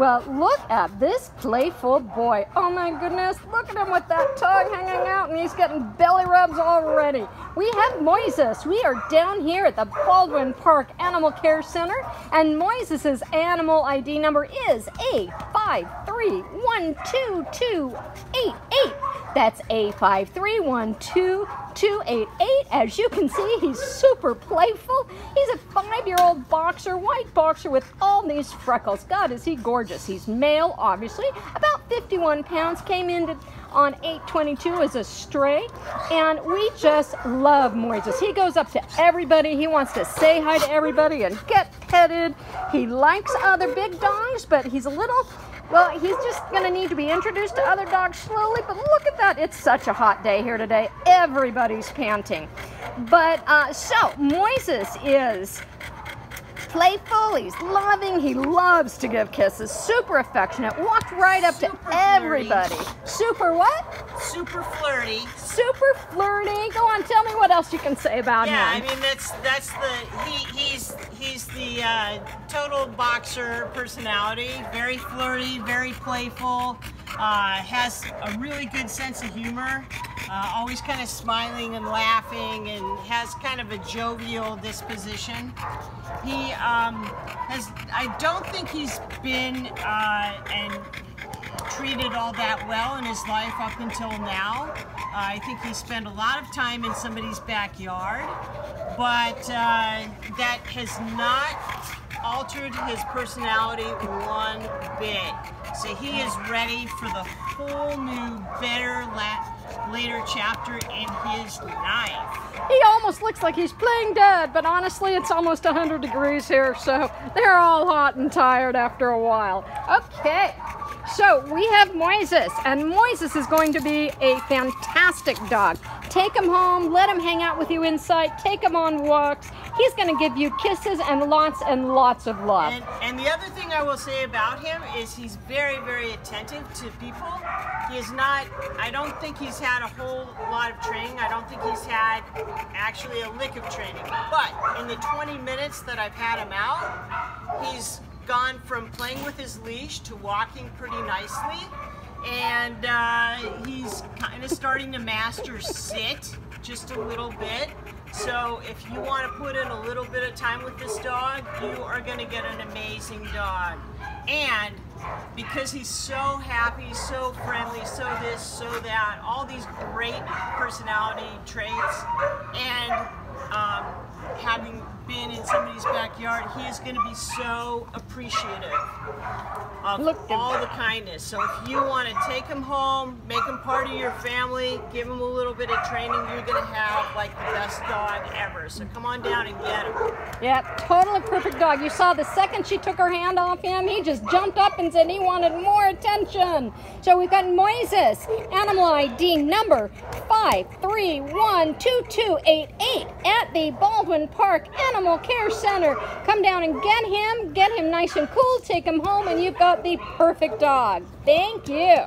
Well, look at this playful boy. Oh my goodness, look at him with that tongue hanging out and he's getting belly rubs already. We have Moises. We are down here at the Baldwin Park Animal Care Center and Moises's animal ID number is A5312288. That's A5312288. As you can see, he's super playful. He's a five-year-old boxer, white boxer with all these freckles. God, is he gorgeous. He's male, obviously, about 51 pounds, came into on 822 as a stray, and we just love Moises. He goes up to everybody. He wants to say hi to everybody and get petted. He likes other big dogs, but he's a little well, he's just going to need to be introduced to other dogs slowly, but look at that. It's such a hot day here today. Everybody's panting. But uh, so, Moises is playful, he's loving, he loves to give kisses, super affectionate, walked right up super to everybody. Flirty. Super what? Super flirty. Super flirty. Go on, tell me else you can say about yeah, him. I mean that's that's the he he's he's the uh, total boxer personality. Very flirty, very playful. Uh, has a really good sense of humor. Uh, always kind of smiling and laughing, and has kind of a jovial disposition. He um, has. I don't think he's been uh, and treated all that well in his life up until now. Uh, I think he spent a lot of time in somebody's backyard, but uh, that has not altered his personality one bit. So he is ready for the whole new, better, later chapter in his life. He almost looks like he's playing dead, but honestly, it's almost 100 degrees here, so they're all hot and tired after a while. Okay. So we have Moises, and Moises is going to be a fantastic dog. Take him home, let him hang out with you inside, take him on walks. He's going to give you kisses and lots and lots of love. And, and the other thing I will say about him is he's very, very attentive to people. He is not, I don't think he's had a whole lot of training. I don't think he's had actually a lick of training. But in the 20 minutes that I've had him out, he's gone from playing with his leash to walking pretty nicely. And uh, he's kind of starting to master sit just a little bit. So if you want to put in a little bit of time with this dog, you are going to get an amazing dog. And because he's so happy, so friendly, so this, so that, all these great personality traits, and um, having been in somebody's backyard, he is going to be so appreciative of Look all the kindness. So if you want to take him home, make him part of your family, give him a little bit of training, you're going to have like the best dog ever. So come on down and get him. Yep, totally perfect dog. You saw the second she took her hand off him, he just jumped up and said he wanted more attention. So we've got Moises, animal ID number 5312288 at the Baldwin Park Animal Care Center. Come down and get him, get him nice and cool, take him home, and you've got the perfect dog. Thank you.